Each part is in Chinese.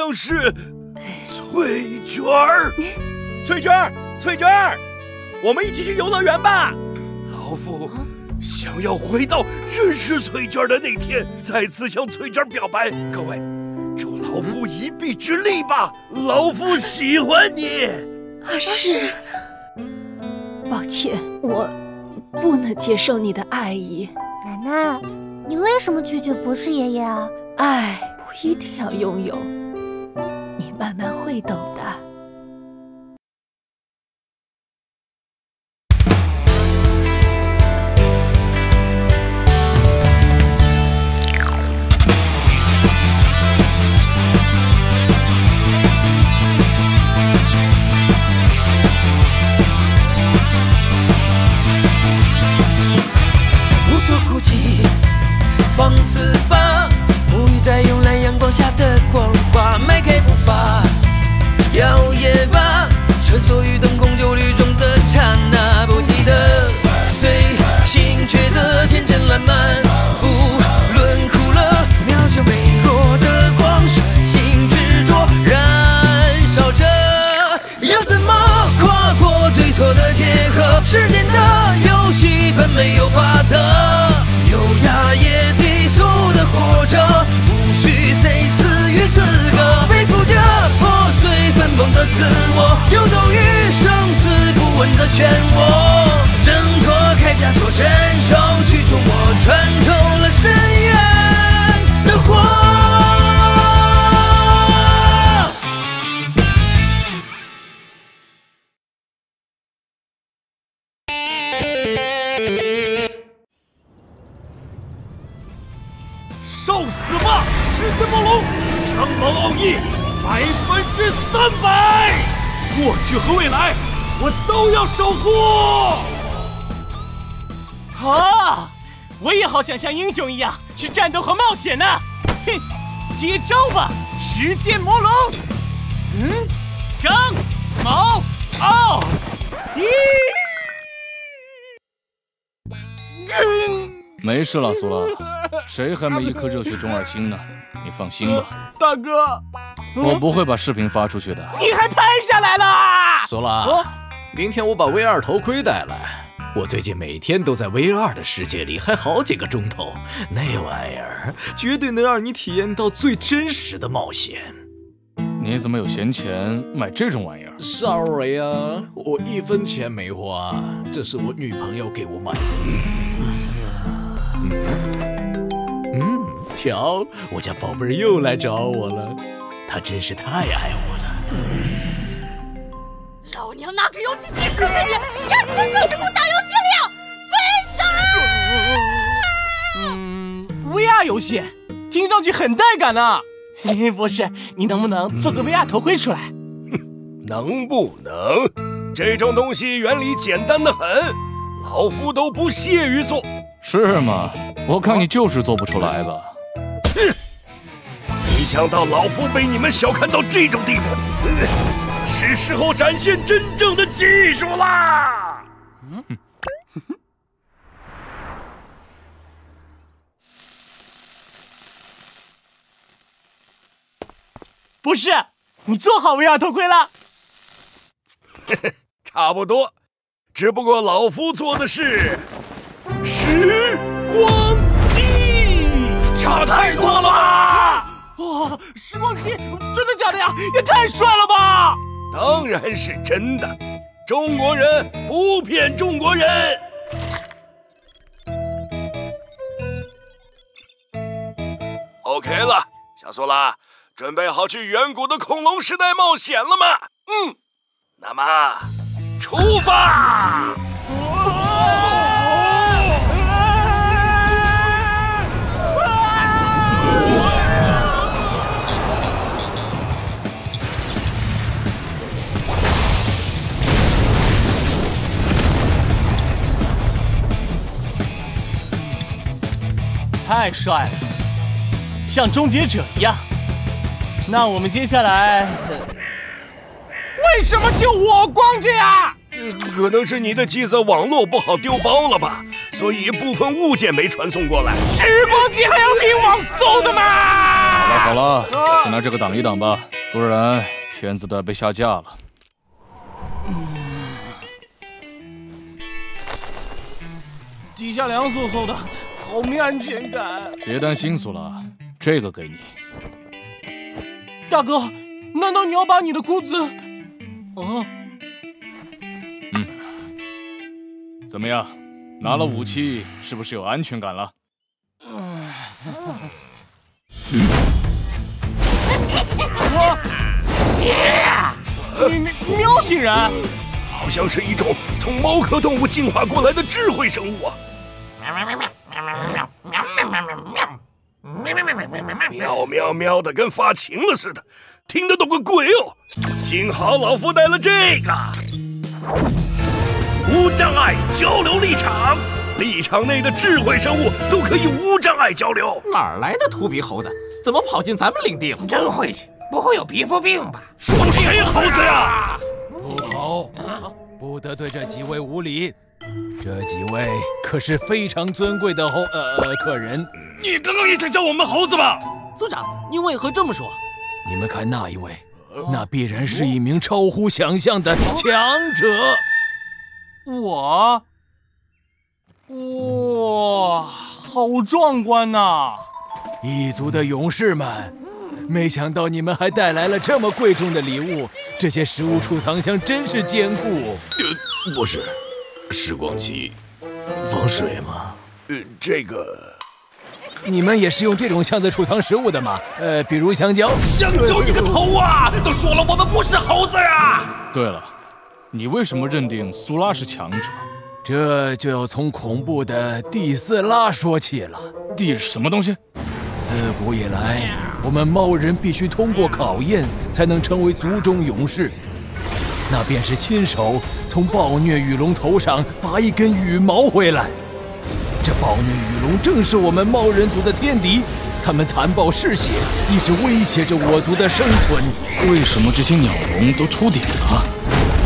像是翠娟儿。翠娟儿，翠娟儿，我们一起去游乐园吧。老夫想要回到认识翠娟的那天，再次向翠娟表白。各位，助老夫一臂之力吧！老夫喜欢你。是。抱歉，我不能接受你的爱意。奶奶，你为什么拒绝博士爷爷啊？爱不一定要拥有，你慢慢会懂的。放的自我，游走于生死不问的漩涡。想像英雄一样去战斗和冒险呢！哼，接招吧，时间魔龙！嗯，刚，毛，奥，一。没事了，苏拉，谁还没一颗热血中二心呢？你放心吧，大哥，我不会把视频发出去的。你还拍下来了？苏拉，明天我把 VR 头盔带来。我最近每天都在 VR 的世界里，还好几个钟头，那玩意儿绝对能让你体验到最真实的冒险。你怎么有闲钱买这种玩意儿？Sorry 啊，我一分钱没花，这是我女朋友给我买的。嗯，瞧，我家宝贝儿又来找我了，她真是太爱我了。老娘拿个游戏机克制你，让你真正给我打游戏听上去很带感呢。嘿嘿，博士，你能不能做个 VR 头盔出来？哼，能不能？这种东西原理简单的很，老夫都不屑于做。是吗？我看你就是做不出来吧。哼，没想到老夫被你们小看到这种地步。是时候展现真正的技术啦！不是，你做好 VR 头盔了？差不多，只不过老夫做的是时光机，差太多了吧？哇，时光机，真的假的呀？也太帅了吧！当然是真的，中国人不骗中国人。OK 了，小苏拉，准备好去远古的恐龙时代冒险了吗？嗯，那么出发。太帅了，像终结者一样。那我们接下来，为什么就我光着呀？可能是你的机子网络不好丢包了吧，所以部分物件没传送过来。时光机还要拼网搜的吗？好了好了，先拿这个挡一挡吧，不然片子都要被下架了。底下凉飕飕的，好没安全感。别担心，苏拉，这个给你。大哥，难道你要把你的裤子？啊？嗯，怎么样？拿了武器，是不是有安全感了？嗯。我，喵星人，好像是一种从猫科动物进化过来的智慧生物啊！喵喵喵的，跟发情了似的，听得懂个鬼哦！幸好老夫带了这个无障碍交流立场，立场内的智慧生物都可以无障碍交流。哪来的秃鼻猴子？怎么跑进咱们领地了？真晦气！不会有皮肤病吧？说谁猴子呀？不好，不得对这几位无礼。这几位可是非常尊贵的猴呃客人。你刚刚也想叫我们猴子吧？族长，您为何这么说？你们看那一位，那必然是一名超乎想象的强者。我，哇，好壮观呐！异族的勇士们，没想到你们还带来了这么贵重的礼物。这些食物储藏箱真是坚固。呃，不是，时光机防水吗？呃，这个，你们也是用这种箱子储藏食物的吗？呃，比如香蕉。香蕉你个头啊！都说了我们不是猴子呀。对了，你为什么认定苏拉是强者？这就要从恐怖的蒂斯拉说起了。蒂什么东西？自古以来，我们猫人必须通过考验才能成为族中勇士，那便是亲手从暴虐羽龙头上拔一根羽毛回来。这暴虐羽龙正是我们猫人族的天敌，他们残暴嗜血，一直威胁着我族的生存。为什么这些鸟笼都秃顶了？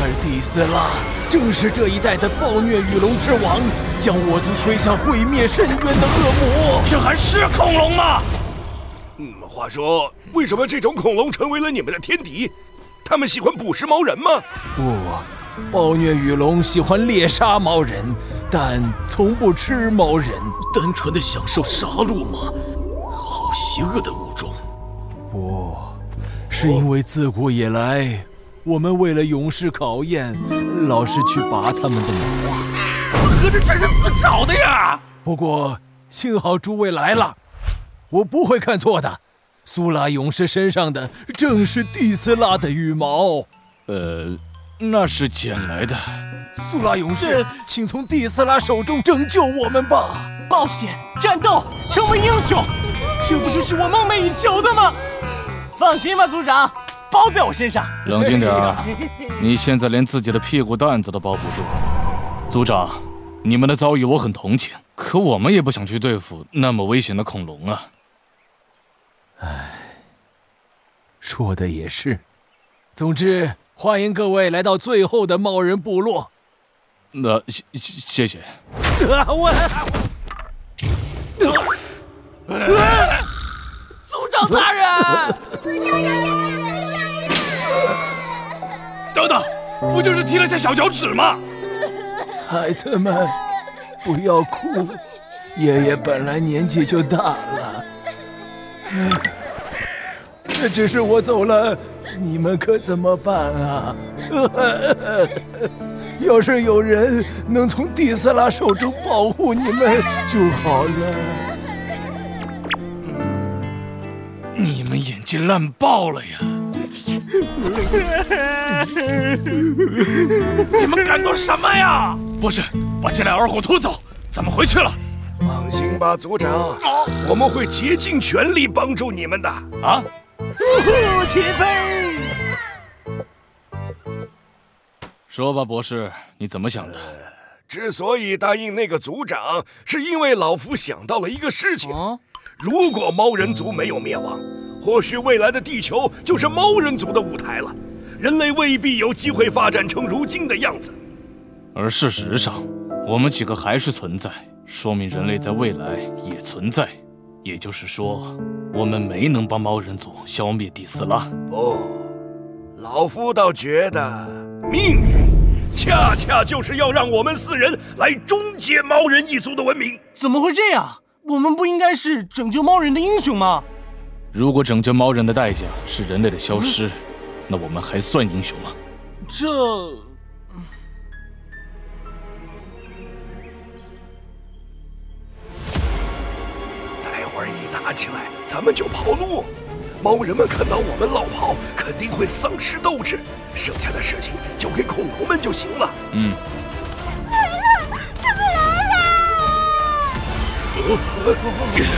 而蒂斯拉正是这一代的暴虐羽龙之王，将我族推向毁灭深渊的恶魔。这还是恐龙吗？嗯，话说，为什么这种恐龙成为了你们的天敌？他们喜欢捕食猫人吗？不，暴虐羽龙喜欢猎杀猫人，但从不吃猫人。单纯的享受杀戮吗？好邪恶的物种！不，是因为自古以来，我们为了勇士考验，老是去拔他们的毛。可这全是自找的呀！不过幸好诸位来了。我不会看错的，苏拉勇士身上的正是蒂斯拉的羽毛。呃，那是捡来的。苏拉勇士，请从蒂斯拉手中拯救我们吧！冒险战斗，成为英雄，这不就是我梦寐以求的吗？放心吧，组长，包在我身上。冷静点啊！你现在连自己的屁股蛋子都包不住。组长，你们的遭遇我很同情，可我们也不想去对付那么危险的恐龙啊。唉，说的也是。总之，欢迎各位来到最后的猫人部落。那谢谢谢。我，族长大人，等等，不就是踢了下小脚趾吗？孩子们，不要哭，爷爷本来年纪就大了。这只是我走了，你们可怎么办啊？要是有人能从蒂斯拉手中保护你们就好了。你们演技烂爆了呀！你们敢做什么呀？不是，把这俩二货拖走，咱们回去了。放心吧，族长，我们会竭尽全力帮助你们的。啊！呜呼起飞！说吧，博士，你怎么想的？之所以答应那个族长，是因为老夫想到了一个事情：如果猫人族没有灭亡，或许未来的地球就是猫人族的舞台了，人类未必有机会发展成如今的样子。而事实上，我们几个还是存在，说明人类在未来也存在，也就是说，我们没能帮猫人族消灭第斯拉。不，老夫倒觉得命运恰恰就是要让我们四人来终结猫人一族的文明。怎么会这样？我们不应该是拯救猫人的英雄吗？如果拯救猫人的代价是人类的消失，那我们还算英雄吗？这……打起来，咱们就跑路。猫人们看到我们落跑，肯定会丧失斗志。剩下的事情交给恐龙们就行了。嗯。来了，他们来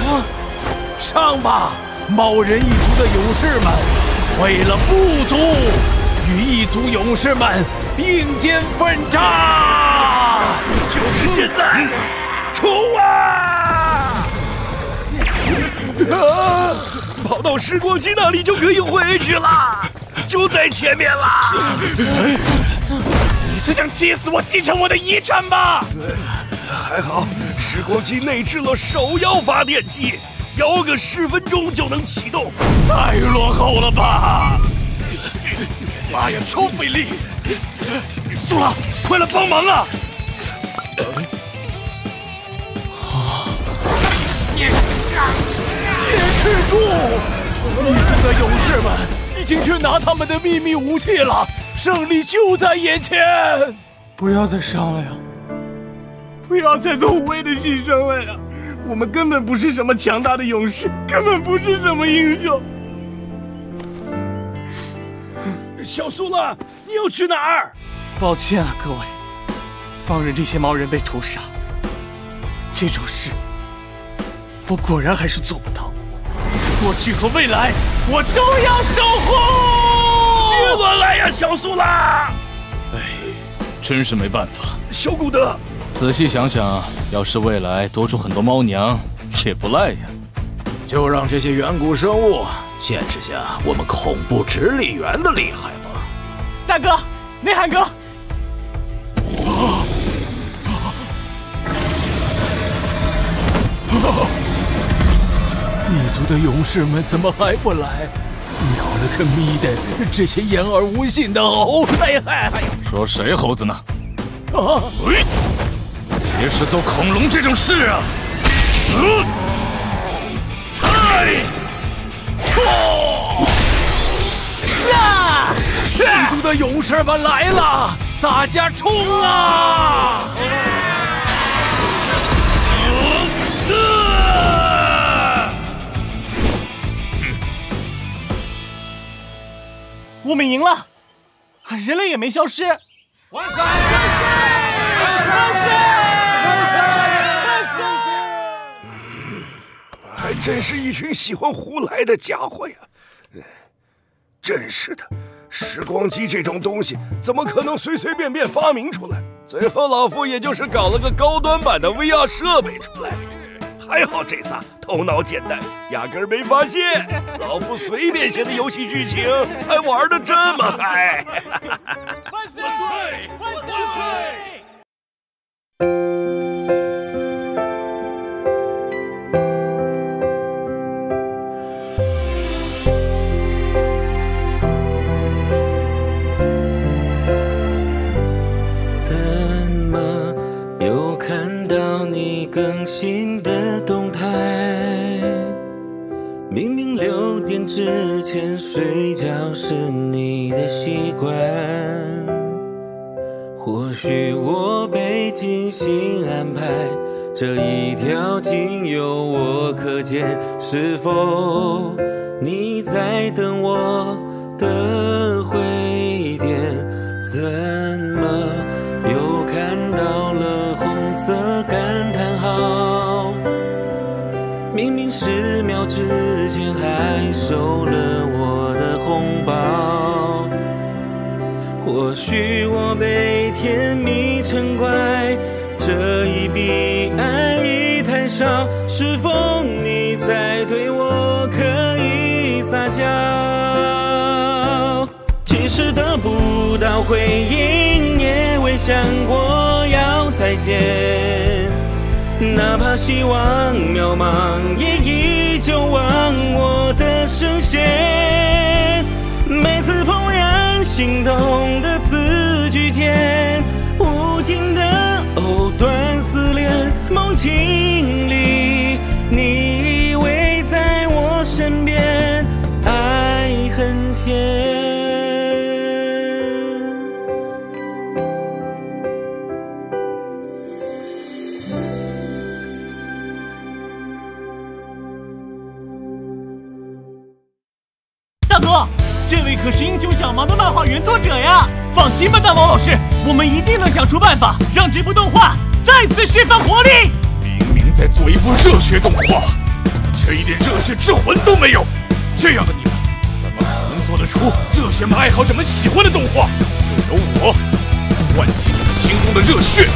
了上吧，猫人一族的勇士们！为了部族，与异族勇士们并肩奋战！就是现在，冲啊！啊！跑到时光机那里就可以回去了，就在前面啦！你是想气死我，继承我的遗产吧？还好，时光机内置了手摇发电机，摇个十分钟就能启动。太落后了吧！妈呀，超费力！苏拉，快来帮忙啊！持住！一族的勇士们已经去拿他们的秘密武器了，胜利就在眼前！不要再伤了呀！不要再做无谓的牺牲了呀！我们根本不是什么强大的勇士，根本不是什么英雄。小苏拉，你要去哪儿？抱歉啊，各位，放任这些毛人被屠杀，这种事我果然还是做不到。过去和未来，我都要守护！别乱来呀，小苏拉！哎，真是没办法。小古德，仔细想想，要是未来多出很多猫娘，也不赖呀。就让这些远古生物见识下我们恐怖直立猿的厉害吧。大哥，内涵哥。一族的勇士们怎么还不来？喵了个咪的！这些言而无信的猴！哎嗨！说谁猴子呢？啊！别是做恐龙这种事啊！嗯！嗨！呀！异族的勇士们来了，大家冲啊！我们赢了，人类也没消失。万岁！万岁！万岁！还真是一群喜欢胡来的家伙呀！真是的，时光机这种东西怎么可能随随便便发明出来？最后老夫也就是搞了个高端版的 VR 设备出来。还好这仨头脑简单，压根儿没发现老夫随便写的游戏剧情还玩的这么嗨！万岁！万岁！万岁！明明六点之前睡觉是你的习惯，或许我被精心安排，这一条仅由我可见，是否你在等我的回电？怎收了我的红包，或许我被甜蜜嗔怪，这一笔爱意太少，是否你在对我可以撒娇？即使得不到回应，也未想过要再见。哪怕希望渺茫，也依旧忘我的声线。每次怦然心动的字句间，无尽的藕断丝连，梦境这位可是英雄小毛的漫画原作者呀！放心吧，大毛老师，我们一定能想出办法，让这部动画再次释放活力。明明在做一部热血动画，却一点热血之魂都没有。这样的你们，怎么可能做得出热血们爱好者们喜欢的动画？就由我唤起你们心中的热血，